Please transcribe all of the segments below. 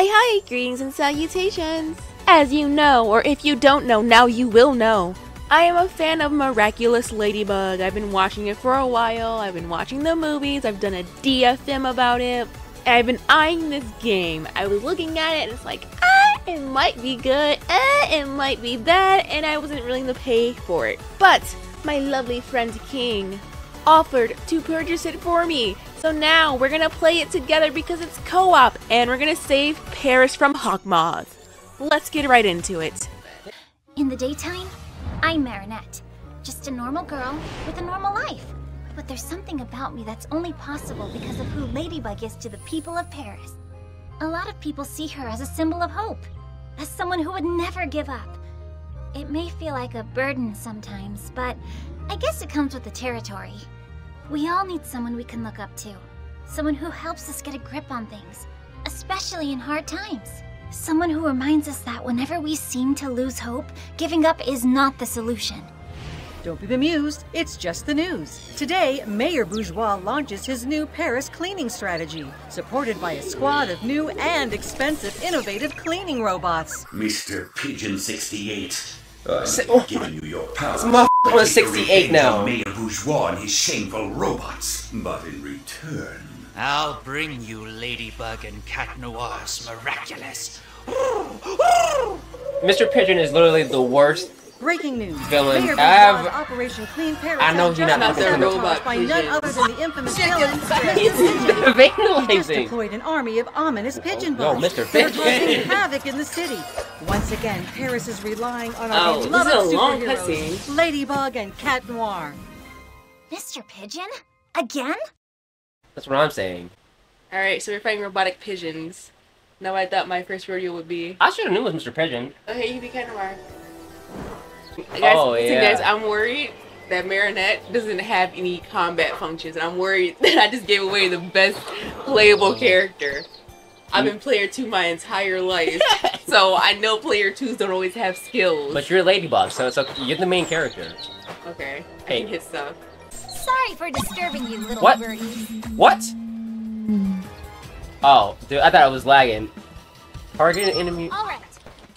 Hi hi, greetings and salutations! As you know, or if you don't know, now you will know. I am a fan of Miraculous Ladybug. I've been watching it for a while, I've been watching the movies, I've done a DFM about it. I've been eyeing this game. I was looking at it and it's like, ah, it might be good, eh, it might be bad, and I wasn't willing to pay for it. But my lovely friend King offered to purchase it for me. So now we're gonna play it together because it's co-op and we're gonna save Paris from Hawkmoth. Let's get right into it. In the daytime, I'm Marinette. Just a normal girl with a normal life. But there's something about me that's only possible because of who Ladybug is to the people of Paris. A lot of people see her as a symbol of hope, as someone who would never give up. It may feel like a burden sometimes, but I guess it comes with the territory. We all need someone we can look up to. Someone who helps us get a grip on things, especially in hard times. Someone who reminds us that whenever we seem to lose hope, giving up is not the solution. Don't be bemused, it's just the news. Today, Mayor Bourgeois launches his new Paris cleaning strategy, supported by a squad of new and expensive innovative cleaning robots. Mr. Pigeon 68. I'm Si- oh, giving you your power. This motherfucker to was take your 68 revenge now. on Mayor Bourgeois and his shameful robots. But in return, I'll bring you Ladybug and Cat Noir's miraculous. Mr. Pigeon is literally the worst. Breaking news. Villain. Mayor I have- Operation Clean Paris I know has you're just not been the robot by none other than the infamous villain, Mr. He's Pigeon. He just deployed an army of ominous oh, pigeon No. Mr. They're Pigeon. causing havoc in the city. Once again, Paris is relying on our Oh, this is beloved a long superheroes. Ladybug and Cat Noir. Mr. Pigeon? Again? That's what I'm saying. Alright, so we're fighting robotic pigeons. Now I thought my first rodeo would be. I should have knew it was Mr. Pigeon. Okay, you be kind of hard. Guys, Oh, yeah. guys, I'm worried that Marinette doesn't have any combat functions, and I'm worried that I just gave away the best playable character. I've been player two my entire life, so I know player twos don't always have skills. But you're a ladybug, so it's okay. You're the main character. okay, I Hey. can hit stuff. Sorry for disturbing you, little What? birdies. What? Oh, dude, I thought I was lagging. Target enemy. All right,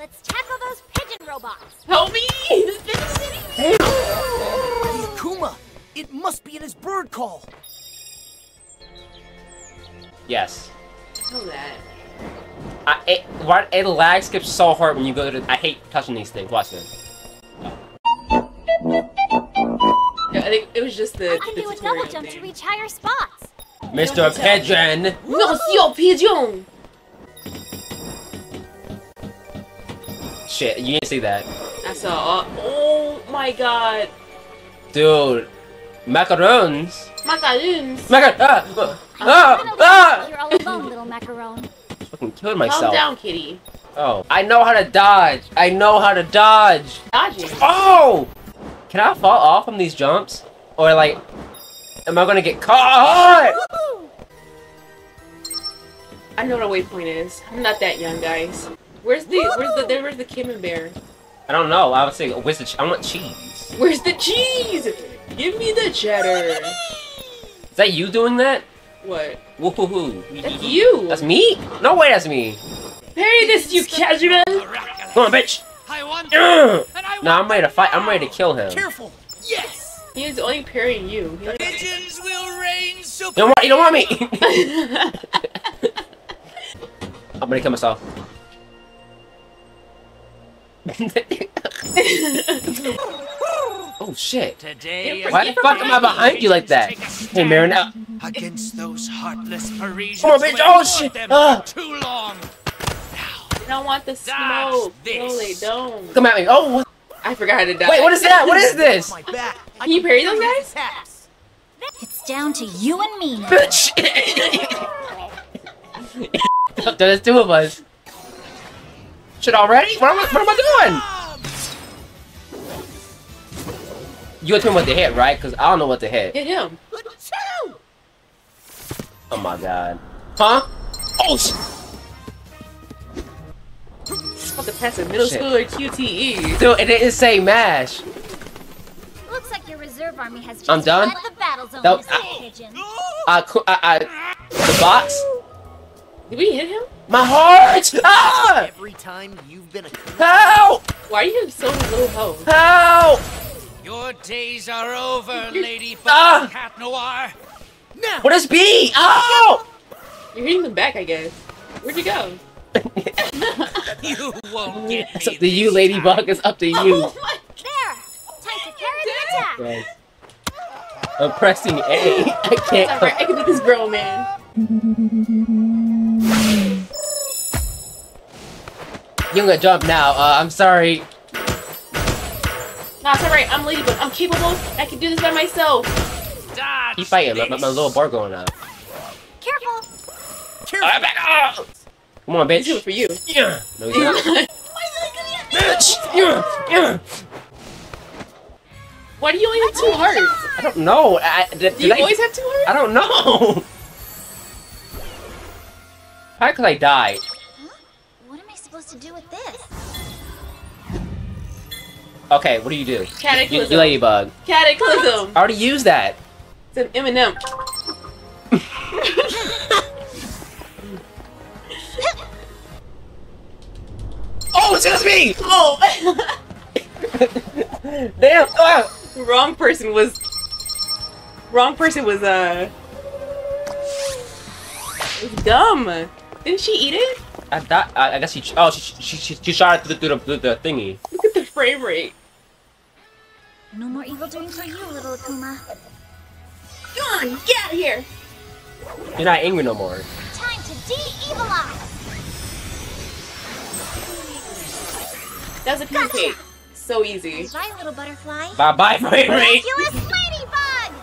let's tackle those pigeon robots. Help me! This bitch is hitting me! The Akuma! It must be in his bird call! Yes. Know that. I, it, why, it lag skips so hard when you go to. I hate touching these things. Watch this. Yeah, I think it was just the, I can the do a double jump to reach higher spots. Mr. Pigeon! Monsieur Pigeon! Shit, you didn't see that. I saw. oh my god. Dude. Macaroons? Macaroons! Macar- ah, ah, I'm ah, ah! you here all alone, little macaron. Fucking killed Calm myself. Calm down, kitty. Oh. I know how to dodge. I know how to dodge. Dodging. Oh! Can I fall off from these jumps? Or like, am I gonna get caught? I know what a waypoint is. I'm not that young, guys. Where's the where's the where's the Kim and Bear? I don't know. I would say, where's the I want cheese. Where's the cheese? Give me the cheddar. Is that you doing that? What? Woohoo! That's you. That's me? No way, that's me. Parry this, you casual. Miraculous. Come on, bitch. I want Ugh. and I No, I'm ready to fight. I'm ready to kill him. Careful! Yes! He is only parrying you. He Pigeons will reign You don't want, you don't want me. I'm gonna kill myself. Oh shit. Today Why the fuck am I behind you like that? Hey, Marinette. Against those heartless Parisians. Come on, bitch. Oh, shit. them Ah. Too long. They don't want the smoke. this. No, they don't. Come at me. Oh, what? I forgot how to die. wait, what is that? What is this? My back! I Can you parry those guys? It's down to you and me now. Bitch. There's two of us. Shit already? What am I, what am I doing? You told me what to hit, right? Because I don't know what to hit. Hit him. Oh my god. Huh? Oh shit. About to pass a middle Shit. schooler QTE. Dude, it didn't say mash. Looks like your reserve army has just I'm done? the battle zone, Nope. Mr. Pigeon. I, I, I, the box? Did we hit him? My heart! Ah! Every time you've been a Help! Why do you have so little health? Help! Your days are over, Ladybug Ah! Cat Noir. now. What is B? Oh! You're hitting them back, I guess. Where'd you go? You won't get It's up to you, Ladybug. time. It's up to you. There! Time to carry the attack! Guys. I'm pressing A. I can't. alright, I can beat this girl, man. You're gonna jump now. Uh, I'm sorry. Nah, it's alright. I'm Ladybug. I'm capable. I can do this by myself. Dodge Keep fighting. My, my, this. my little bar going up. Careful! Ah, back up! Come on, This bitch. is for you. Yeah. No, he's not. bitch! Yeah. Yeah. Why do you only have two hearts? I don't know. I, did, Do did you I, always have two hearts? I don't know. How could I die? What am I supposed to do with this? Okay, what do you do? Cataclysm. you ladybug. Cataclysm. I already used that. It's an Eminem. Oh, it's just me! Oh! Damn! Ah! Wrong person was. Wrong person was, uh. Was dumb. Didn't she eat it? I, thought, I, I guess she. Oh, she, she, she, she shot it through, through, the, through the thingy. Look at the frame rate. No more evil doing for you, little Akuma. Come on, get out of here. You're not angry no more. Time to de-evilize! That was a piece of cake. So easy. Bye, little butterfly. Bye bye, frame rate! Miraculous ladybug!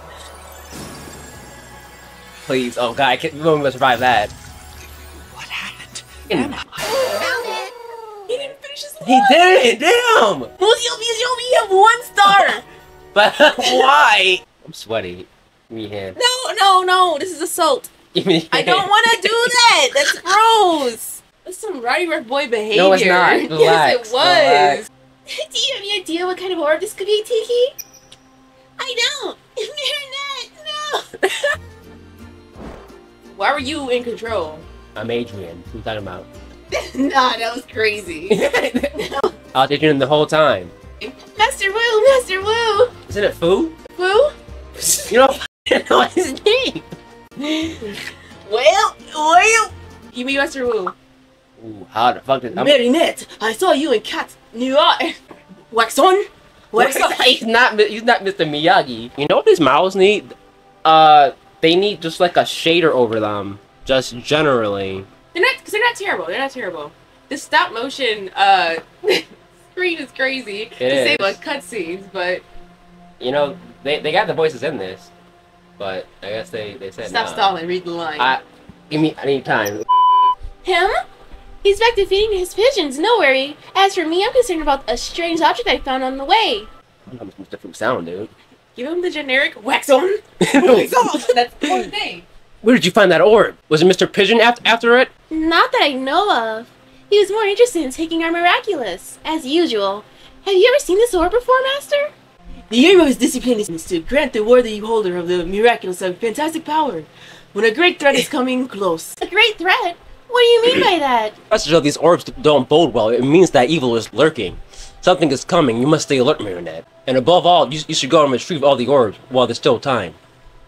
Please, oh god, I can't. We won't survive that. What? Found it! He didn't finish his He did it! Damn! Well, you, you only have one star. But why? I'm sweaty. Give me your hand. no, no, no. This is assault. Give me your I don't want to do that. That's gross. That's some Rowdyruff Boy behavior. No, it's not. Relax, yes, it was. relax. Do you have any idea what kind of orb this could be, Tikki? I don't. Marinette, no. Why were you in control? I'm Adrien. Who talking about? nah, that was crazy. I was Adrien the whole time. Master Wu, Master Wu. Isn't it Fu? Wu? You know, I know his name. Well, well. You mean Master Wu? Ooh, how the fuck did I'm, Marinette, I saw you in Cat New York. Wax on? Wax on? he's not. He's not Mr. Miyagi. You know what these models need? Uh, they need just like a shader over them, just generally. They're not, cause they're not terrible. They're not terrible. This stop motion uh screen is crazy to say is. about cutscenes, but You know, they they got the voices in this, but I guess they they said stop nah. stalling. Read the line. I give me. I need time. Him? He's back to feeding his pigeons. No worry. As for me, I'm concerned about a strange object I found on the way. I'm a different sound, dude. Give him the generic wax on. Wax off. That's the whole thing. Where did you find that orb? Was it Mr. Pigeon after after it? Not that I know of. He was more interested in taking our miraculous, as usual. Have you ever seen this orb before, Master? The aim of his discipline is to grant the worthy holder of the miraculous a fantastic power when a great threat is coming close. A great threat? What do you mean by that? Message of these orbs don't bode well. It means that evil is lurking. Something is coming. You must stay alert, Marinette. And above all, you, you should go and retrieve all the orbs while there's still time.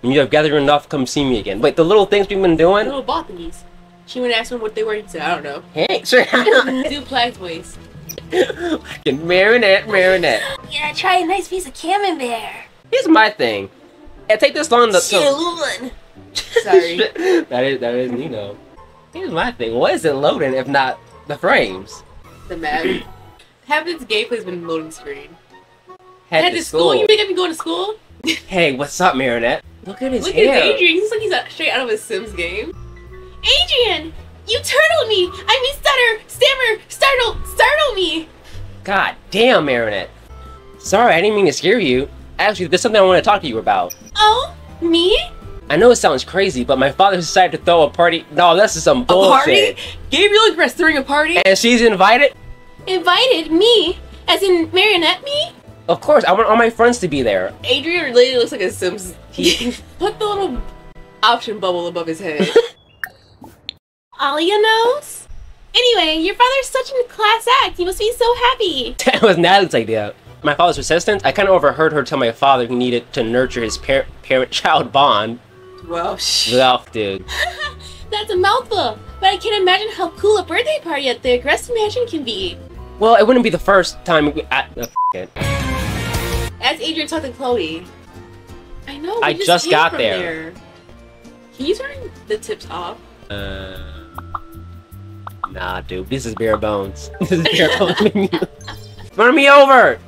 When you have gathered enough, come see me again. Wait, the little things we've been doing? Little botanies. She went and asked him what they were. He said, I don't know. Hey, sure. Duplex voice. Fucking Marinette, Marinette. Yeah, try a nice piece of camembert. Here's my thing. It take this long to. to- Salon. Sorry. that is that is you know. Here's my thing. What is it loading if not the frames? the map. Have this gameplay's been loading screen. Head, Head to to school. school. You think I'd be going to school? Hey, what's up, Marinette? Look at his Look hair. at Adrien. He looks like he's straight out of a Sims game. Adrien, you turtled me. I mean, stutter, stammer, startle, startle me. God damn, Marinette. Sorry, I didn't mean to scare you. Actually, there's something I want to talk to you about. Oh, me? I know it sounds crazy, but my father decided to throw a party. No, this is some bullshit. A party? Gabriel Agreste throwing a party? And she's invited? Invited me, as in Marinette me. Of course, I want all my friends to be there. Adrien really looks like a Sims. He put the little option bubble above his head. Alya knows. Anyway, your father's such a class act. He must be so happy. That was Natalie's idea. My father's resistance. I kind of overheard her tell my father he needed to nurture his par- parent-child bond. Well, shh. Well, dude. That's a mouthful. But I can't imagine how cool a birthday party at the Agreste Mansion can be. Well, it wouldn't be the first time we, I, uh, f- it. As Adrien talked to Chloe. I know. I just, just got from there. Can you turn the tips off? Uh, nah, dude. This is bare bones. This is bare bones. Run me over!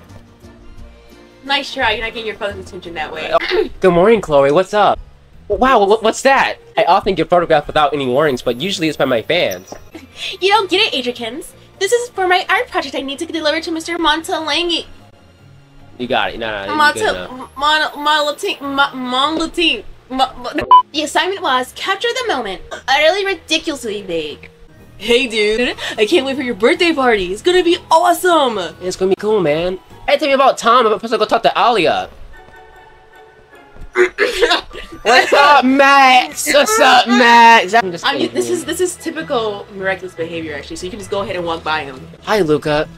Nice try. You're not getting your father's attention that way. Good morning, Chloe. What's up? Wow, what's that? I often get photographed without any warnings, but usually it's by my fans. You don't get it, Adrikins. This is for my art project I need to deliver to Mr. Montalangi. You got it. Nah, nah, you good enough. Monta... Mon... Monlating... Monlating... The assignment was capture the moment. Utterly ridiculously vague. Hey, dude. I can't wait for your birthday party. It's gonna be awesome. It's gonna be cool, man. Hey, tell me about Tom. I'm supposed to go talk to Alya. What's up, Max? What's up, Max? I'm just I mean, this is this is typical miraculous behavior, actually. So you can just go ahead and walk by him. Hi, Luka.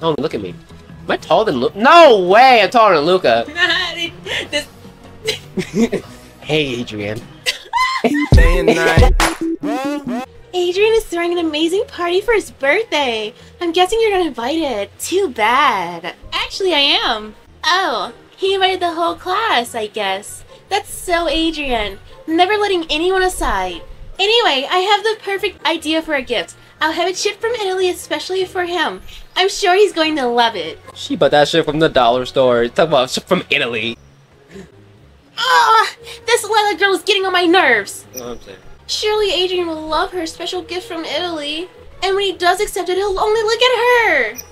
Oh, look at me. Am I taller than Luka? No way! I'm taller than Luka. hey, Adrien. Day. Adrian is throwing an amazing party for his birthday. I'm guessing you're not invited. Too bad. Actually, I am. Oh, he invited the whole class, I guess. That's so Adrien. Never letting anyone aside. Anyway, I have the perfect idea for a gift. I'll have it shipped from Italy especially for him. I'm sure he's going to love it. She bought that shit from the dollar store. Talk about shit from Italy. Ah, this Lila girl is getting on my nerves. You know what I'm saying? Surely Adrien will love her special gift from Italy. And when he does accept it, he'll only look at her.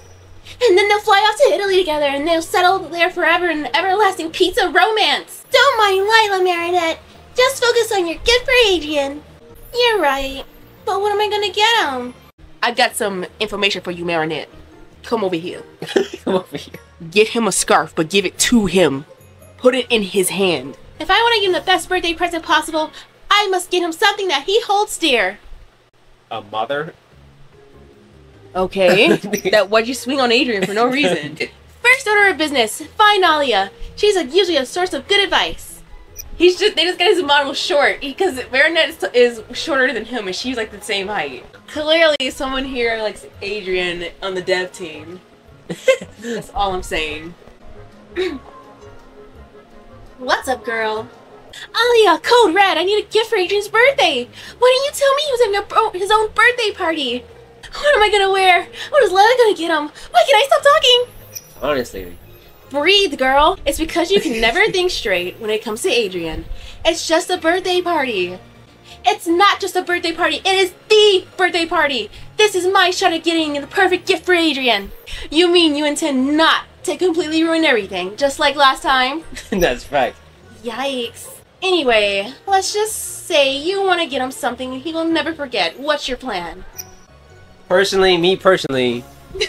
And then they'll fly off to Italy together and they'll settle there forever in an everlasting pizza romance. Don't mind Lila, Marinette. Just focus on your gift for Adrien. You're right. But what am I gonna get him? I've got some information for you, Marinette. Come over here. Come over here. Get him a scarf, but give it to him. Put it in his hand. If I want to give him the best birthday present possible, I must get him something that he holds dear. A mother? Okay. that why'd you swing on Adrien for no reason? First order of business, find Alya. She's a, usually a source of good advice. He's just they just got his model short because Marinette is, is shorter than him and she's like the same height. Clearly, someone here likes Adrien on the dev team. That's all I'm saying. What's up, girl? Alya, code red. I need a gift for Adrien's birthday. Why didn't you tell me he was having a, bro- his own birthday party? What am I gonna wear? What is Lila gonna get him? Why can't I stop talking? Honestly. Breathe, girl. It's because you can never think straight when it comes to Adrien. It's just a birthday party. It's not just a birthday party, it is THE birthday party! This is my shot at getting the perfect gift for Adrien! You mean you intend not to completely ruin everything, just like last time? That's right. Yikes. Anyway, let's just say you want to get him something he will never forget. What's your plan? Personally, me personally, Me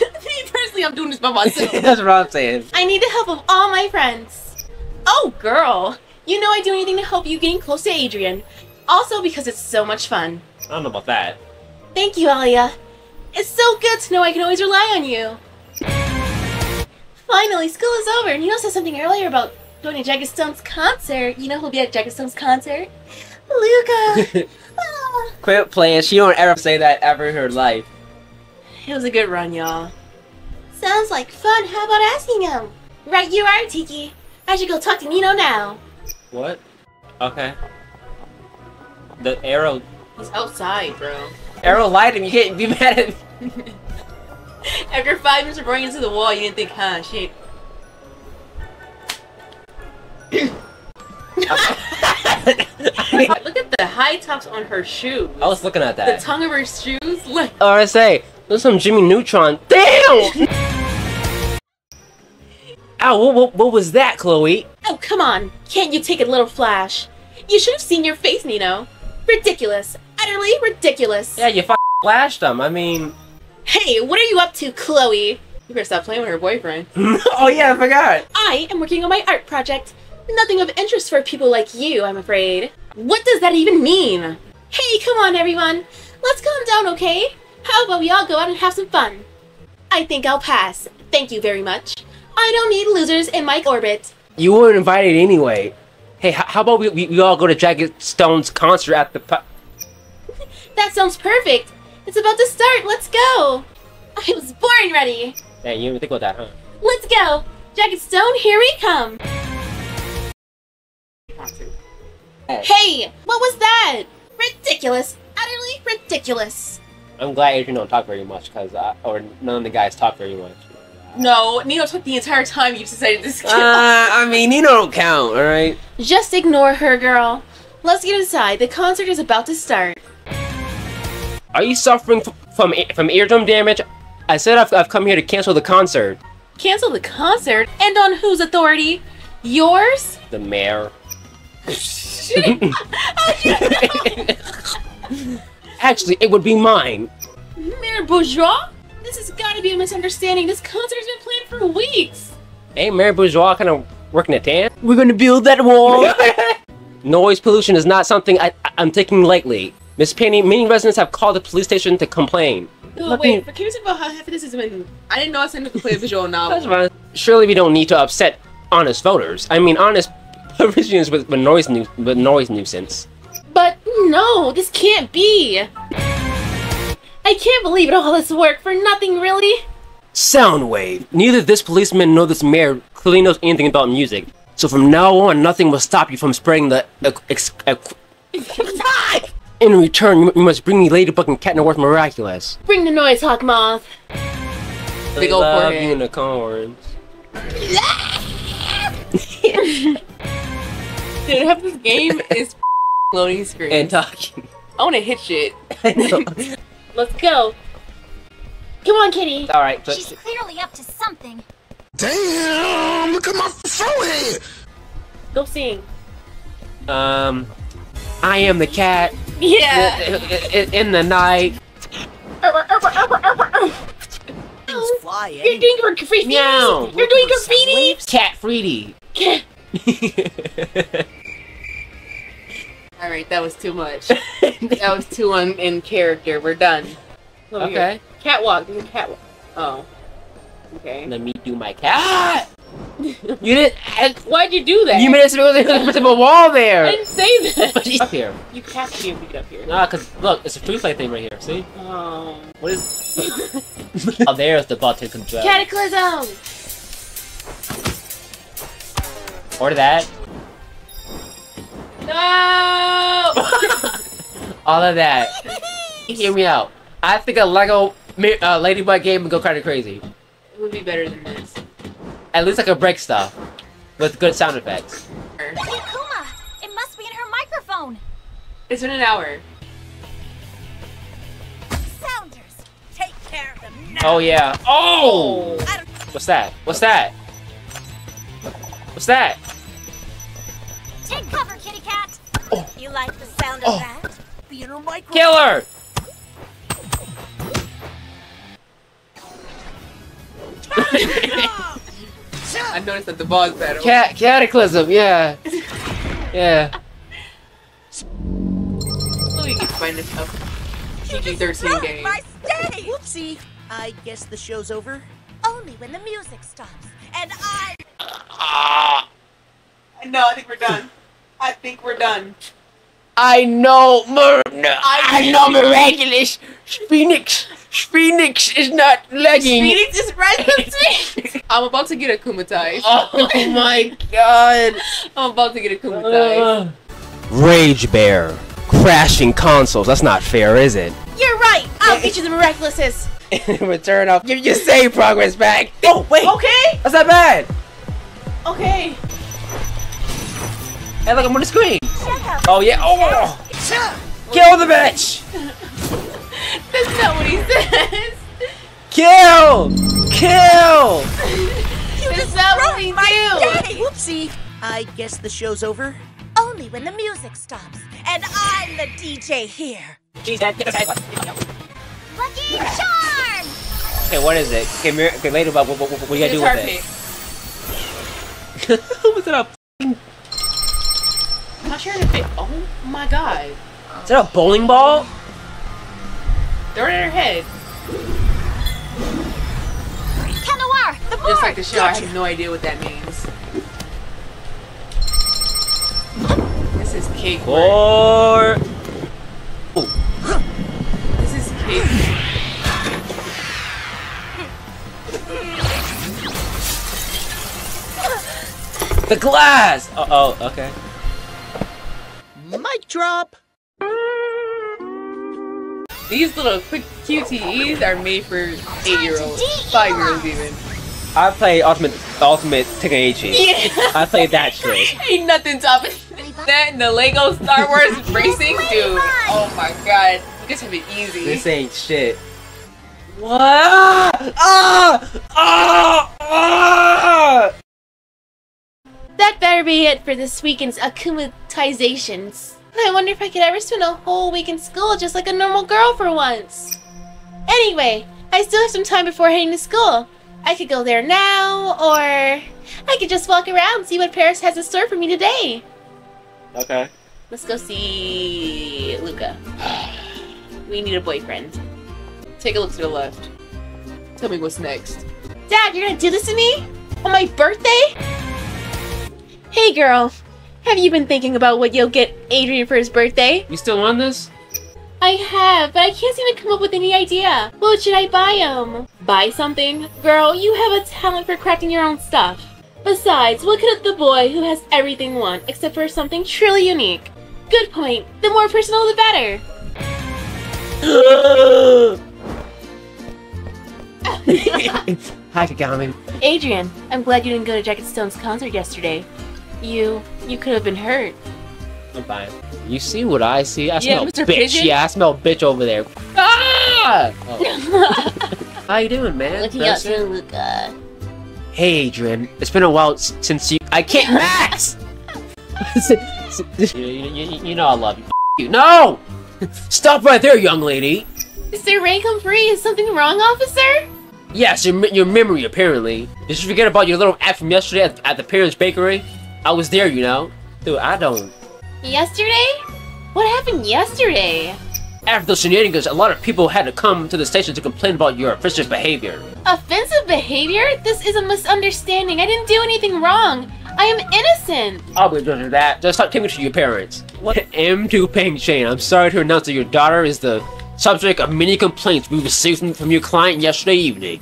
personally, I'm doing this by myself. that's what I'm saying. I need the help of all my friends. Oh, girl. You know I'd do anything to help you getting close to Adrien. Also because it's so much fun. I don't know about that. Thank you, Alya. It's so good to know I can always rely on you. Finally, school is over, and you know said something earlier about going to Jagged Stone's concert. You know who'll be at Jagged Stone's concert? Luka! Ah. Quit playing. She don't ever say that ever in her life. It was a good run, y'all. Sounds like fun. How about asking him? Right you are, Tikki. I should go talk to Nino now. What? Okay. The arrow. He's outside, bro. Arrow light him. You can't be mad at. After five minutes of running into the wall, you didn't think, huh, shit. Look at the high tops on her shoes. I was looking at that. The tongue of her shoes. Look. Oh, Say, some Jimmy Neutron. Damn! Ow, what, what, what was that, Chloe? Oh, come on. Can't you take a little flash? You should have seen your face, Nino. Ridiculous. Utterly ridiculous. Yeah, you f flashed them. I mean. Hey, what are you up to, Chloe? You better stop playing with her boyfriend. oh, yeah, I forgot. I am working on my art project. Nothing of interest for people like you, I'm afraid. What does that even mean? Hey, come on, everyone. Let's calm down, okay? How about we all go out and have some fun? I think I'll pass. Thank you very much. I don't need losers in my orbit. You weren't invited anyway. Hey, how about we, we, we all go to Jagged Stone's concert at the That sounds perfect. It's about to start. Let's go. I was born ready. Yeah, you didn't even think about that, huh? Let's go. Jagged Stone, here we come. Hey, what was that? Ridiculous. Utterly ridiculous. I'm glad Adrien don't talk very much, cause uh, or none of the guys talk very much. No, Nino took the entire time you decided to skip. Uh, I mean, you don't count, all right? Just ignore her, girl. Let's get inside. The concert is about to start. Are you suffering f- from e- from eardrum damage? I said I've, I've come here to cancel the concert. Cancel the concert? And on whose authority? Yours? The mayor. Actually, it would be mine. Mayor Bourgeois? This has got to be a misunderstanding. This concert has been planned for weeks. Hey, Mayor Bourgeois, kind of working at tan. We're gonna build that wall. Noise pollution is not something I, I- I'm taking lightly. Miss Penny, many residents have called the police station to complain. Oh, Let wait, me- but can you talk about how heavy this has been? I didn't know I signed up to play a visual novel. That's fine. Surely we don't need to upset honest voters. I mean, honest Parisians with, with noise nu- with noise nuisance. But no, this can't be. I can't believe it all this work for nothing, really. Soundwave. Neither this policeman nor this mayor clearly knows anything about music. So from now on, nothing will stop you from spreading the. ex- ex- In return, you, you must bring me Ladybug and Cat Noir's Miraculous. Bring the noise, Hawk Moth. Big old Love forehead. unicorns. Dude, half this game is loading screen. And talking. I want to hit shit. Let's go. Come on, Kitty. All right, but She's clearly up to something. Damn! Look at my forehead! Go sing. um, I am the cat Yeah. in, in the night. Things fly, eh? You're doing graffiti. Meow. You're doing graffiti. Cat Freedy. All right, that was too much. that was too un- in character. We're done. Over here. Okay. Catwalk. Do the catwalk. Oh. Okay. Let me do my cat. you didn't. I- Why'd you do that? You made us go to the wall there. I didn't say that. Up here. You have to be able to get up here. Nah, cause look, it's a free play thing right here. See? Oh. What is? oh, there's the button control. Cataclysm. Or that. No. All of that. Hear me out. I think a Lego uh, Ladybug game would go kind of crazy. it would be better than this. At least I could break stuff with good sound effects. Hey, Kuma! It must be in her microphone! It's been an hour. Sounders, take care of them now. Oh yeah. Oh! What's that? What's that? What's that? Take cover, kitty cat! You like the sound of Oh. that? Be in her. Killer! I noticed that the boss battle. Cat Cataclysm, yeah. Yeah. So you can find this up. PG-13 game. My stay. Whoopsie. I guess the show's over. Only when the music stops. And I. Ah. No, I think we're done. I think we're done. I know, Mer- no, I know miraculous. Phoenix, Phoenix is not lagging. Phoenix is right with me. I'm about to get a Kumatai. Oh my god. I'm about to get a Kumatai. Uh, Rage Bear, crashing consoles. That's not fair, is it? You're right. I'll get you the miraculouses. In return, I'll give you save progress back. Oh wait. Okay. That's not bad. Okay. Hey, look, I'm on the screen. Check out Oh yeah. Oh, Cha! kill the bitch. That's not what he says. Kill. Kill. That's not what we do. Hey, whoopsie. I guess the show's over. only when the music stops. And I'm the DJ here. Lucky Charm! Okay, what is it? Okay, Mir- okay later, but what, what, what, what you gotta do with pick. it? What's it up? I'm not sure if it. Oh my god. Is that a bowling ball? Throw it at her head. Cat Noir, the board! Just like the show, I have no idea what that means. This is cake. work. Or This is cake. the glass. Uh oh. Okay. Mic drop. These little quick QTEs are made for eight-year-olds, five-year-olds even. I play Ultimate Ultimate Tenkaichi. Yeah. I play that shit. Ain't nothing topping that and the Lego Star Wars racing, dude. Oh my god, you guys have it easy. This ain't shit. What? Ah! Ah! Ah! That better be it for this weekend's acclimatizations. I wonder if I could ever spend a whole week in school just like a normal girl for once. Anyway, I still have some time before heading to school. I could go there now, or I could just walk around and see what Paris has in store for me today. Okay. Let's go see Luca. We need a boyfriend. Take a look to the left. Tell me what's next. Dad, you're gonna do this to me? On my birthday? Hey girl, have you been thinking about what you'll get Adrien for his birthday? You still on this? I have, but I can't seem to come up with any idea. What should I buy him? Buy something? Girl, you have a talent for crafting your own stuff. Besides, what could the boy who has everything want except for something truly unique? Good point. The more personal, the better. Hi, Kagami. Adrien, I'm glad you didn't go to Jagged Stone's concert yesterday. You, you could have been hurt. I'm fine. You see what I see? I Yeah, smell Mr. bitch. Pigeon? Yeah, I smell bitch over there. Ah! Oh. How you doing, man? Looking out? Luka. Hey, Adrien. It's been a while since you. I can't, Max. you, you, you- know I love you. You. No. Stop right there, young lady. Mr. Raincomprix. Is something wrong, officer? Yes, your, your memory apparently. Did you forget about your little act from yesterday at, at the Parents Bakery? I was there, you know. Dude, I don't. Yesterday? What happened yesterday? After those shenanigans, a lot of people had to come to the station to complain about your offensive behavior. Offensive behavior? This is a misunderstanding. I didn't do anything wrong. I am innocent. I'll be judging that. Just stop taking it to your parents. What? M2 Peng Shane, I'm sorry to announce that your daughter is the subject of many complaints we received from, your client yesterday evening.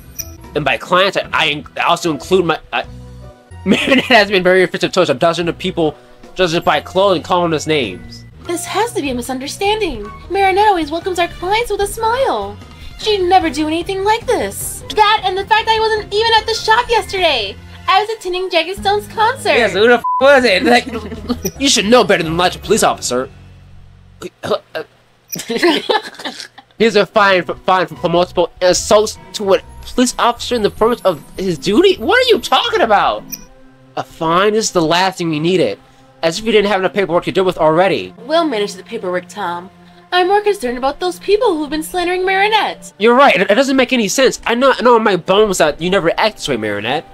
And by clients, I, I, I also include my. I, Marinette has been very offensive towards a dozen of people just by clothes and calling us names. This has to be a misunderstanding. Marinette always welcomes our clients with a smile. She'd never do anything like this. That and the fact that I wasn't even at the shop yesterday. I was attending Jagged Stone's concert. Yes, who the f was it? Like, you should know better than a police officer. Here's a fine for fine for multiple assaults to a police officer in the purpose of his duty. What are you talking about? A fine This is the last thing we needed, as if we didn't have enough paperwork to deal with already. We'll manage the paperwork, Tom. I'm more concerned about those people who've been slandering Marinette. You're right. It, it doesn't make any sense. I know. I know in my bones that you never act this way, Marinette.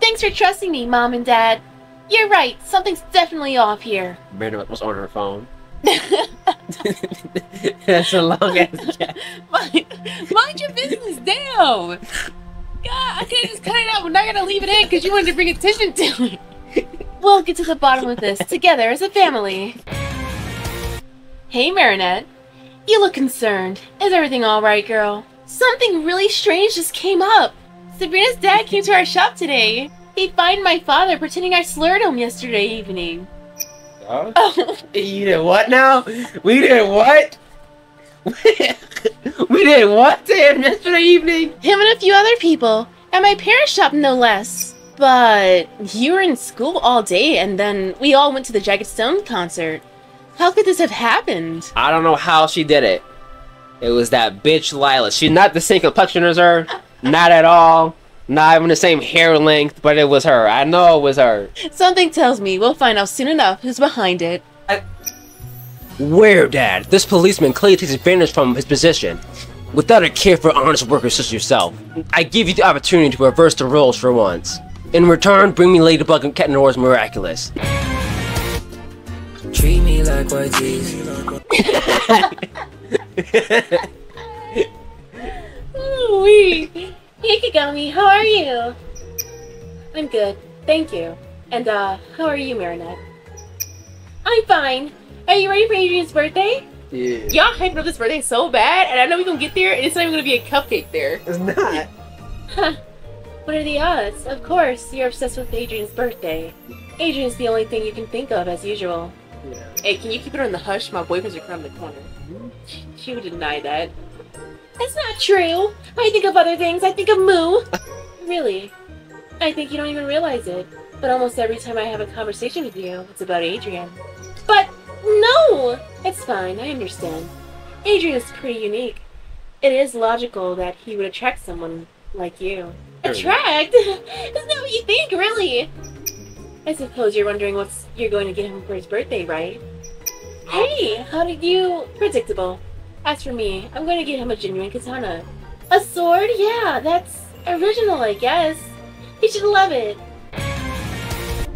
Thanks for trusting me, Mom and Dad. You're right. Something's definitely off here. Marinette was on her phone. That's a long ass chat. mind, mind your business, damn. God, I could have just cut it out. We're not gonna leave it in because you wanted to bring attention to it. We'll get to the bottom of this together as a family. Hey, Marinette. You look concerned. Is everything alright, girl? Something really strange just came up. Sabrina's dad came to our shop today. He fined my father pretending I slurred him yesterday evening. Huh? Oh, You did what now? We did what? we did what to him yesterday evening? him and a few other people. At my parents' shop, no less. But you were in school all day, and then we all went to the Jagged Stone concert. How could this have happened? I don't know how she did it. It was that bitch Lila. She's not the same complexion as her. Not at all. Not even the same hair length, but it was her. I know it was her. Something tells me we'll find out soon enough who's behind it. Where, Dad? This policeman clearly takes advantage from his position. Without a care for honest workers such as yourself, I give you the opportunity to reverse the roles for once. In return, bring me Ladybug and Cat Noir's Miraculous. Treat me like white tees. Ooh-wee. Hey Kagami, how are you? I'm good, thank you. And uh, how are you, Marinette? I'm fine. Are you ready for Adrien's birthday? Yeah. Y'all hyping up this birthday so bad, and I know we're gonna get there, and it's not even gonna be a cupcake there. It's not. Huh. What are the odds? Of course, you're obsessed with Adrien's birthday. Adrien's the only thing you can think of, as usual. Yeah. Hey, can you keep it on the hush? My boyfriends are around the corner. She would deny that. That's not true. I think of other things. I think of Moo. really? I think you don't even realize it. But almost every time I have a conversation with you, it's about Adrien. But no! It's fine. I understand. Adrien is pretty unique. It is logical that he would attract someone like you. Attract? Isn't that what you think, really? I suppose you're wondering what you're going to get him for his birthday, right? Hey, how did you? Predictable. As for me, I'm going to get him a genuine katana. A sword? Yeah, that's original, I guess. He should love it.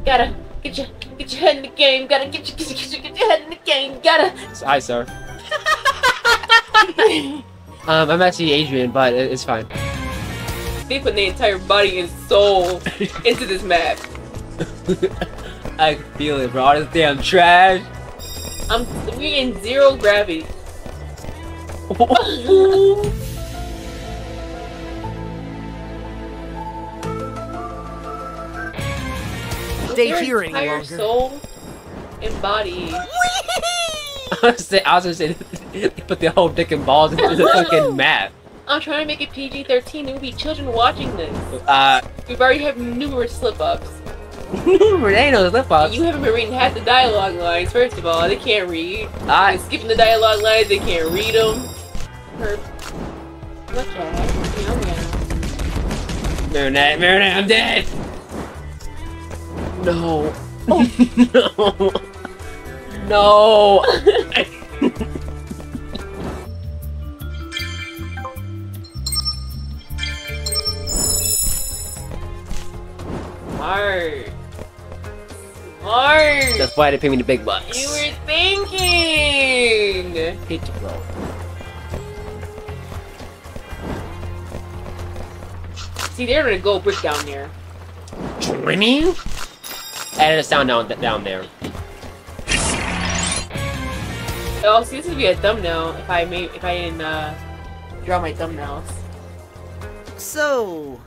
Gotta get your get your head in the game. Gotta get your get your, get your, get your head in the game. Gotta. Hi, sir. um, I'm actually Adrien, but it's fine. They put the entire body and soul into this map. I can feel it, bro. All this damn trash. I'm we in zero gravity. Stay Their here any entire longer. soul and body. I was say, I was gonna say, they put the whole dick and balls into the fucking map. I'm trying to make it PG-13. There will be children watching this. Uh, We've already had numerous slip-ups. there ain't no slip ups. You haven't been reading half the dialogue lines. First of all, they can't read. I, They're skipping the dialogue lines. They can't read them. Her. What the heck? Meow meow. Marinette, Marinette, I'm dead. No. no. no. Smart. Smart. That's why they pay me the big bucks. You were thinking. hate to roll. See, they're gonna go brick down there. Dreaming? Added a sound down down there. Oh, see, this would be a thumbnail if I made if I didn't uh, draw my thumbnails. So,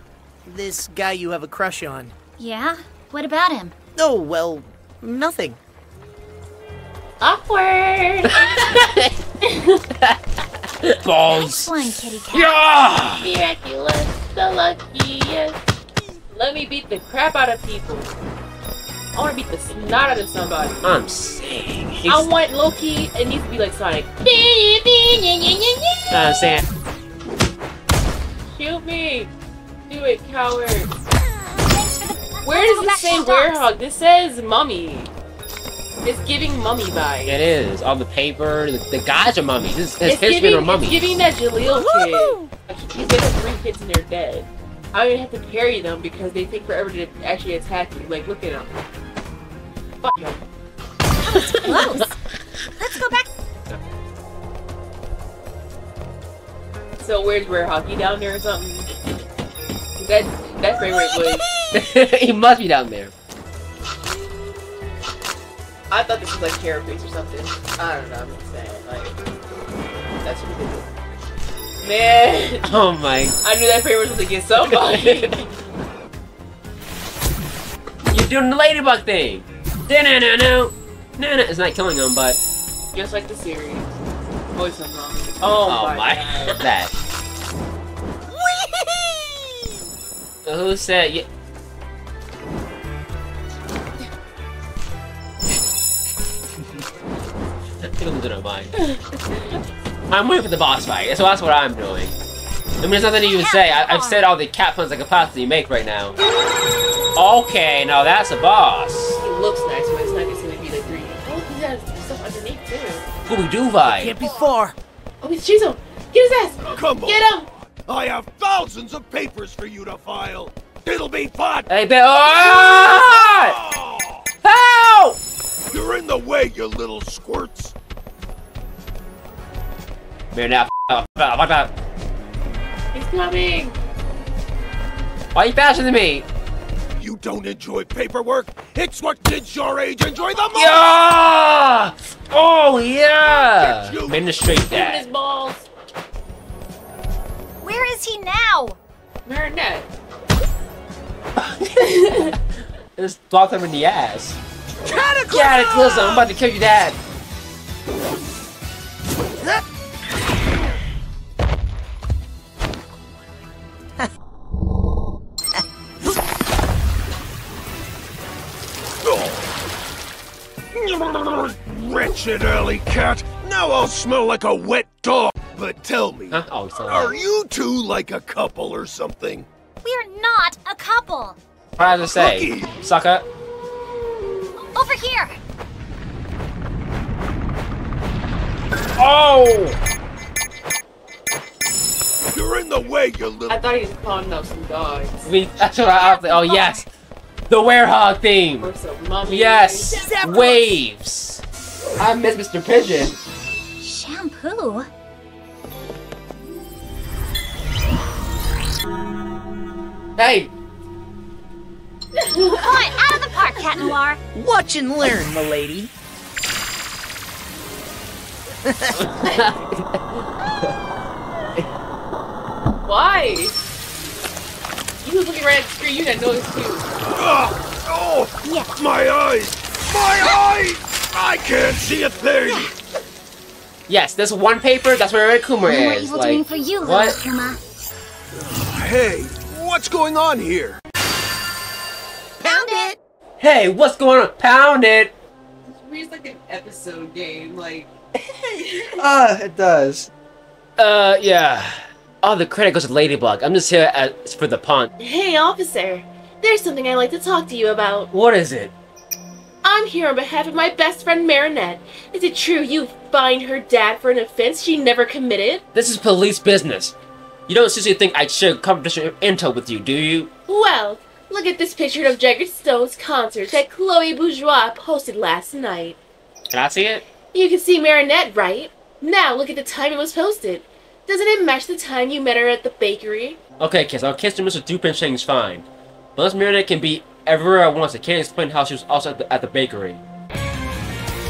this guy you have a crush on. Yeah? What about him? Oh, well, nothing. Awkward. Balls. Nice one, kitty cat. Yeah. Miraculous, the luckiest. Let me beat the crap out of people. I want to beat the snot out of somebody. I'm saying. I want Loki. It needs to be like Sonic. I'm saying. Shoot me. Do it, coward. Thanks for the. Where does it say to werehog? This says mummy. It's giving mummy vibes. It is. All the paper, the, the guys are mummies. This his It's giving, are it's giving that Jaleel Woohoo! kid. Like, he's got three hits and they're dead. I don't even have to carry them because they take forever to actually attack you. Like, look at them. Fuck them. Close. Let's go back. So where's Werehog? Hockey down there or something? That that frame rate was. he must be down there. I thought this was like Carapace or something. I don't know. I'm just saying. Like, that's ridiculous. Man, Oh my. I knew that frame rate was against somebody. You're doing the ladybug thing. No, no, no, no. No, no. It's not killing him, but. Just like the series. Voice of. Oh, Oh my, my. god. that. Who said? Yeah. I think I'm losing mind. I'm waiting for the boss fight, so that's what I'm doing. I mean, there's nothing to even say. I, I've said all the cat puns I could possibly make right now. Okay, now that's a boss. He looks nice, but it's not just gonna be like green. Oh, he has stuff underneath too. Scooby Doo vibe. Can't be far. Oh, he's chase him! Get his ass! Come on. Get him! I have thousands of papers for you to file. It'll be fun. Hey, Bill! Oh! Help! You're in the way, you little squirts. Marinette, f- up, fuck up. He's coming. Why are you faster than me? You don't enjoy paperwork? It's what kids your age enjoy the most! Yeah! Oh yeah! You- Administrate Open his that. balls. Where is he now? Marinette. Just blocked him in the ass. Cataclysm! Cataclysm! I'm about to kill your dad. Wretched alley cat! Now I'll smell like a wet dog! But tell me, Huh? Oh, he's uh, are you two like a couple or something? We're not a couple. What does it say? Cookie. Sucker. Over here. Oh! You're in the way, you little. I thought he was calling out some dogs. We, mean, that's what I was like. Oh yes! The werehog theme! Or some mummies. Yes! Waves! I miss Mr. Pigeon. Shampoo? Hey! Come on, out of the park, Cat Noir. Watch and learn, milady. Why? You was looking right at the screen. You had no excuse. Ah! oh, Yeah. my eyes! My eyes! I can't see a thing! Yes, this one paper, that's where Akuma No more is. evil doing Like, for you, little what? Kuma. Hey, what's going on here? Pound it. Hey, what's going on? Pound it! It's like an episode game. Like, Ah, it does. Uh, yeah. All the credit goes to Ladybug. I'm just here as, for the punt. hey, officer. There's something I'd like to talk to you about. What is it? I'm here on behalf of my best friend Marinette. Is it true you fined her dad for an offense she never committed? This is police business. You don't seriously think I'd share confidential intel with you, do you? Well, look at this picture of Jagged Stone's concert that Chloe Bourgeois posted last night. Can I see it? You can see Marinette, right? Now look at the time it was posted. Doesn't it match the time you met her at the bakery? Okay, kids, I'll kiss to Mr. Dupain-Cheng's fine. But unless Marinette can be everywhere at once, I can't explain how she was also at the, at the bakery.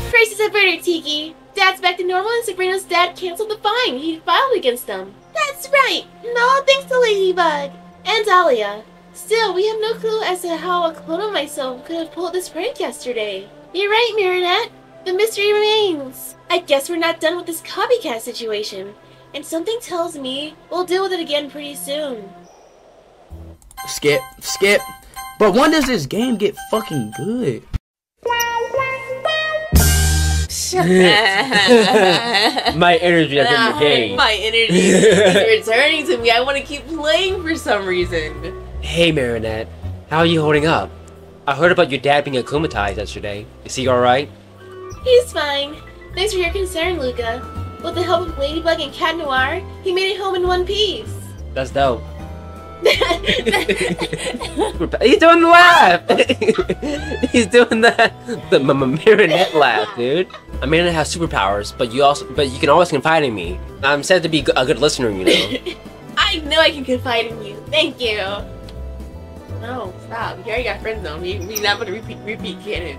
Crisis averted, Tikki. Dad's back to normal and Sabrina's dad canceled the fine he filed against them. That's right. No thanks to Ladybug. And Dahlia. Still, we have no clue as to how a clone of myself could have pulled this prank yesterday. You're right, Marinette. The mystery remains. I guess we're not done with this copycat situation. And something tells me we'll deal with it again pretty soon. Skip, skip. But when does this game get fucking good? My energy has been regained. Ah, my energy is returning to me. I want to keep playing for some reason. Hey, Marinette. How are you holding up? I heard about your dad being akumatized yesterday. Is he alright? He's fine. Thanks for your concern, Luka. With the help of Ladybug and Cat Noir, he made it home in one piece. That's dope. He's doing the laugh! He's doing that the m- laugh, dude. I may not have superpowers, but you also but you can always confide in me. I'm said to be a good listener, you know. I know I can confide in you. Thank you. No, stop. You already got friends on me. We're not to repeat, repeat canon.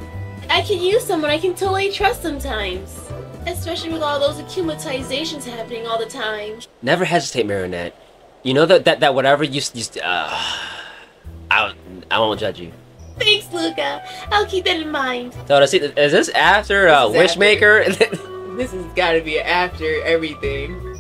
I can use someone I can totally trust sometimes. Especially with all those akumatizations happening all the time. Never hesitate, Marinette. You know that that, that whatever you s- you uh, I won't- I won't judge you. Thanks, Luka. I'll keep that in mind. So to see, is this after uh, This is Wishmaker? This has got to be after everything.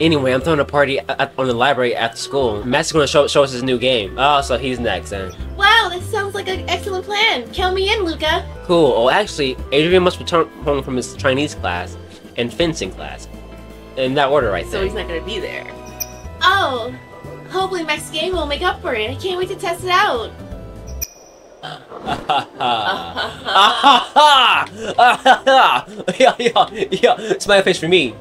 Anyway, I'm throwing a party at, on the library after school. Matt's gonna show, show us his new game. Oh, so he's next then. Wow, that sounds like an excellent plan. Count me in, Luka. Cool. Oh, actually, Adrien must return home from his Chinese class and fencing class. In that order, right So there. So he's not gonna be there. Oh, hopefully Max Game will make up for it. I can't wait to test it out. yeah, yeah, yeah. Smile face for me.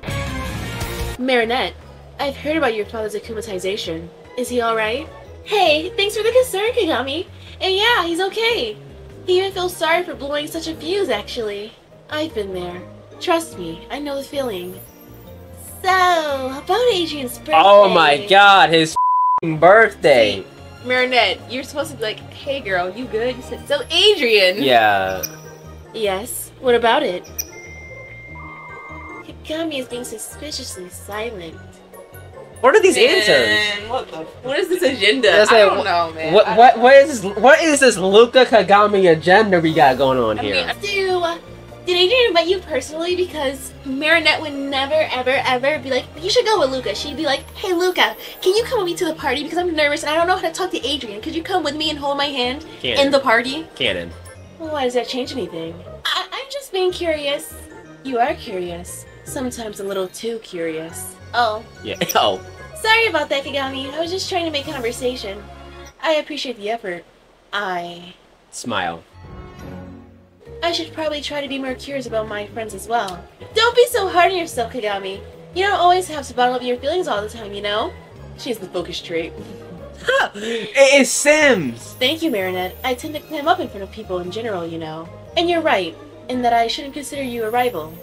Marinette, I've heard about your father's akumatization. Is he alright? Hey, thanks for the concern, Kagami. And yeah, he's okay. He even feels sorry for blowing such a fuse, actually. I've been there. Trust me, I know the feeling. So, about Adrien's birthday. Oh my god, his f***ing birthday. Marinette, you're supposed to be like, hey girl, you good? You said, so Adrien! Yeah. Yes, what about it? Kagami is being suspiciously silent. What are these answers? What the? What is this agenda? That's I don't know, man. What what what is this what is this Luka Kagami agenda we got going on I here? mean, do did Adrien invite you personally? Because Marinette would never, ever, ever be like, you should go with Luka. She'd be like, hey Luka, can you come with me to the party? Because I'm nervous and I don't know how to talk to Adrien. Could you come with me and hold my hand Can't. in the party? Canon. Well, why does that change anything? I- I'm just being curious. You are curious. Sometimes a little too curious. Oh, Yeah. Oh. sorry about that, Kagami. I was just trying to make conversation. I appreciate the effort. I. Smile. I should probably try to be more curious about my friends as well. Don't be so hard on yourself, Kagami. You don't always have to bottle up your feelings all the time, you know? She has the focus trait. It is Sims. Thank you, Marinette. I tend to clam up in front of people in general, you know. And you're right, in that I shouldn't consider you a rival.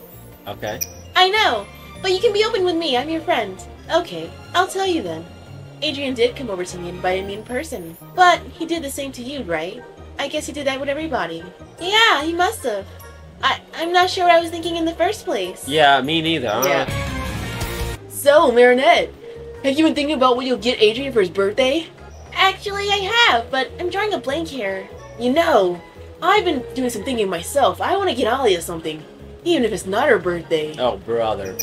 Okay. I know, but you can be open with me. I'm your friend. Okay, I'll tell you then. Adrien did come over to me and invited me in person. But he did the same to you, right? I guess he did that with everybody. Yeah, he must have. I, I'm not sure what I was thinking in the first place. Yeah, me neither. Uh, Yeah. So, Marinette, have you been thinking about what you'll get Adrien for his birthday? Actually, I have, but I'm drawing a blank here. You know, I've been doing some thinking myself. I want to get Alya something, even if it's not her birthday. Oh, brother.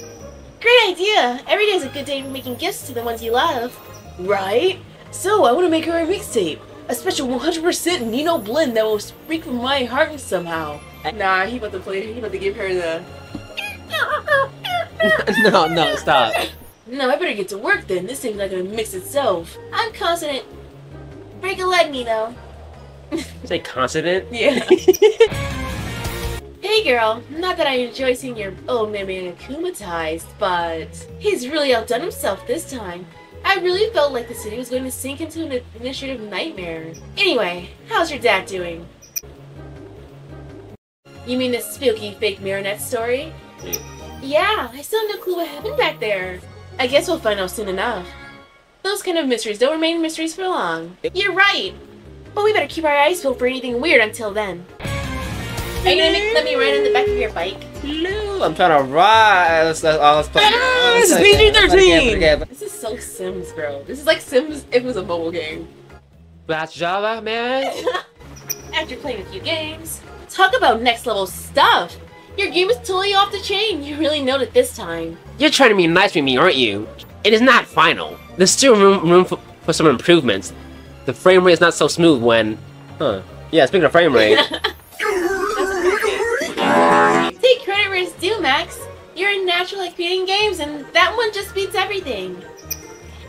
Great idea! Every day's a good day for making gifts to the ones you love. Right? So, I want to make her a mixtape. A special 100% Nino blend that will speak from my heart somehow. Nah, he about to play, he about to give her the... no, no, stop. No, I better get to work then. This thing's not gonna mix itself. I'm confident. Break a leg, Nino. Say consonant. Yeah. hey girl, not that I enjoy seeing your old man being akumatized, but he's really outdone himself this time. I really felt like the city was going to sink into an administrative nightmare. Anyway, how's your dad doing? You mean the spooky fake Marinette story? Yeah. Yeah, I still have no clue what happened back there. I guess we'll find out soon enough. Those kind of mysteries don't remain mysteries for long. You're right. But we better keep our eyes peeled for anything weird until then. Are you gonna make, let me ride on the back of your bike? No, I'm trying to ride. Let's, let's, oh, let's. Ah, this is PG-13. let's play- let's play- This is so Sims, bro. This is like Sims if it was a mobile game. That's Java, man. After playing a few games, talk about next level stuff. Your game is totally off the chain. You really nailed it this time. You're trying to be nice with me, aren't you? It is not final. There's still room, room for, for some improvements. The frame rate is not so smooth when... Huh. Yeah, speaking of frame rate... Take credit where it's due, Max. You're a natural at creating games, and that one just beats everything.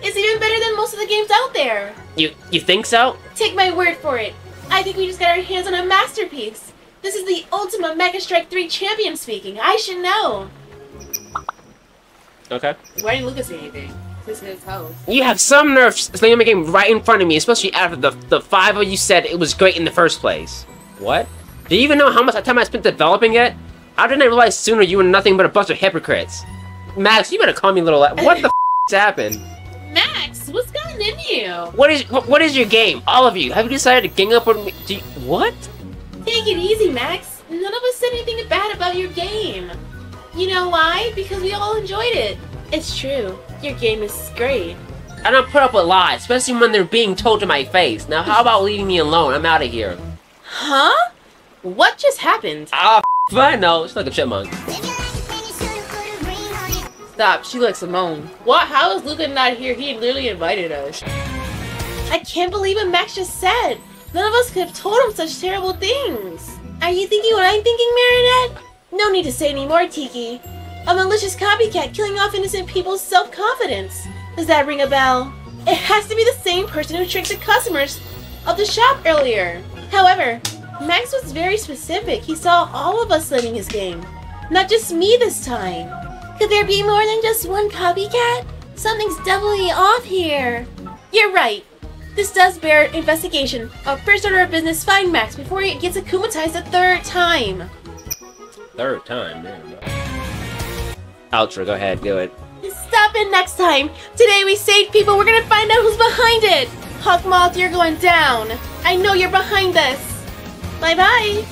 It's even better than most of the games out there. you you think so? Take my word for it. I think we just got our hands on a masterpiece. This is the Ultimate Mecha Strike 3 champion speaking. I should know. Okay. Why didn't Lucas say anything? This is his house. You have some nerve slamming a game right in front of me, especially after the, the five of you said it was great in the first place. What? Do you even know how much time I spent developing it? How didn't I realize sooner you were nothing but a bunch of hypocrites? Max, you better call me little... What the f***'s happened? Max, what's going in you? What is what, what is your game? All of you. Have you decided to gang up on me? Do you, what? Take it easy, Max. None of us said anything bad about your game. You know why? Because we all enjoyed it. It's true. Your game is great. I don't put up with lies, especially when they're being told to my face. Now, how about leaving me alone? I'm out of here. Huh? What just happened? Ah, f- I know. She's like a chipmunk. Stop. She looks Simone. What? How is Luka not here? He literally invited us. I can't believe what Max just said. None of us could have told him such terrible things. Are you thinking what I'm thinking, Marinette? No need to say any more, Tikki. A malicious copycat killing off innocent people's self-confidence. Does that ring a bell? It has to be the same person who tricked the customers of the shop earlier. However, Max was very specific. He saw all of us letting his game. Not just me this time. Could there be more than just one copycat? Something's definitely off here. You're right. This does bear investigation. A first order of business, find Max before he gets akumatized a third time. Third time, man. Ultra, go ahead, do it. Stop it next time. Today we saved people. We're gonna find out who's behind it. Hawkmoth, you're going down. I know you're behind this. Bye bye.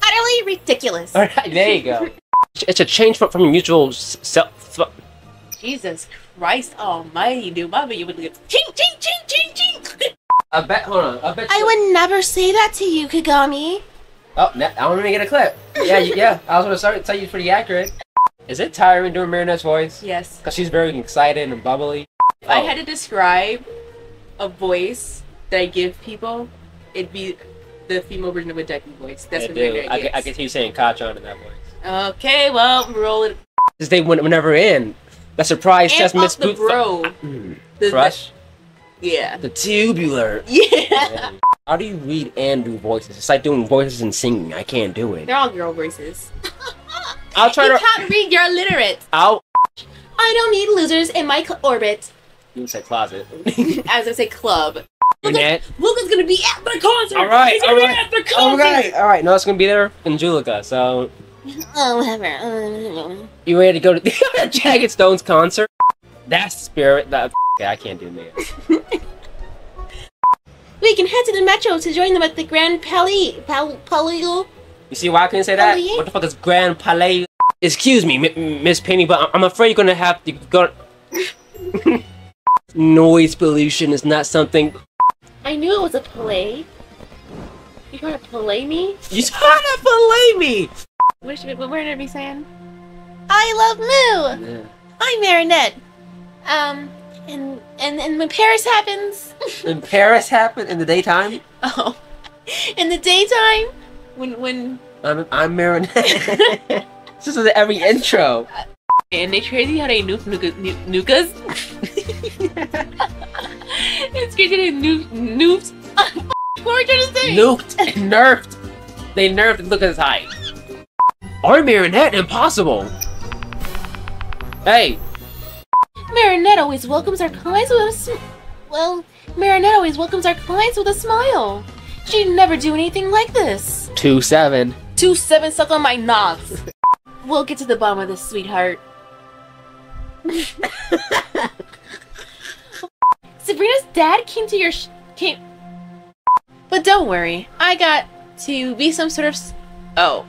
Utterly ridiculous. All right, there you go. it's a change from, from your usual self. Jesus Christ Almighty, dude. Mama, you would get ching ching ching ching ching. I bet. Hold on. I bet. I would never say that to you, Kagami. Oh, ne- I want to get a clip. Yeah, you, yeah. I was gonna start tell you it's pretty accurate. Is it tiring doing Marinette's voice? Yes. Because she's very excited and bubbly. If I Oh. had to describe a voice that I give people, it'd be the female version of a Deku voice. That's I what. Marinette I, can- I can hear you saying Kacchan in that voice. Okay, well, roll it. This day when whenever in the surprise test Miss the Boot bro. Mm. The- Crush. Yeah. The tubular. Yeah. How do you read and do voices? It's like doing voices and singing. I can't do it. They're all girl voices. I'll try you to. can't read, you're illiterate. I'll. I don't need losers in my orbit. You say closet. As I say, club. Brunette. Luka's gonna be at the concert. All right, He's all gonna be right, at the all concert. right, all right. No, it's gonna be there in Juleka. So Oh, whatever. you ready to go to the Jagged Stones concert? That's the spirit. That okay, I can't do that. We can head to the metro to join them at the Grand Palais. Pal- Palais. You see why I couldn't say that? Palais? What the fuck is Grand Palais? Excuse me, Miss Penny, but I- I'm afraid you're gonna have to go. Noise pollution is not something. I knew it was a play. You trying to play me? You trying to fillet me? What should what word did we saying? I love Moo. I'm Marinette. Um, and and and when Paris happens, when Paris happened in the daytime. oh, in the daytime, when when I'm I'm Marinette. this is every intro. and they crazy how they nuke nuka, nu- nukas. it's crazy they nuke nuked. what were you trying to say? Nuked and nerfed. They nerfed Luka's height. Our Marinette impossible. Hey, Marinette always welcomes our clients with a sm- well, Marinette always welcomes our clients with a smile. She'd never do anything like this. two seven. Two seven suck on my knobs. we'll get to the bottom of this, sweetheart. Sabrina's dad came to your sh- came, but don't worry, I got to be some sort of s- oh,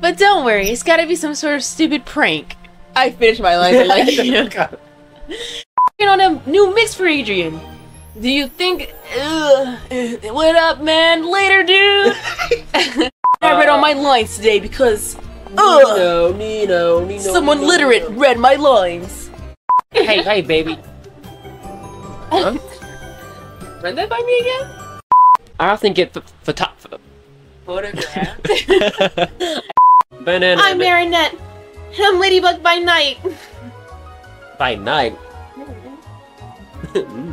but don't worry, it's got to be some sort of stupid prank. I finished my lines. I like you. Working on a new mix for Adrien. Do you think? Ugh, what up, man? Later, dude. I read all my lines today because ugh, Nino, Nino, Nino. someone Nino, literate read my lines. Hey, hey, baby. Huh? Run that by me again? I don't think it for, top for top. Photograph. Banana. I'm Marinette, and I'm Ladybug by night. by night. Mm.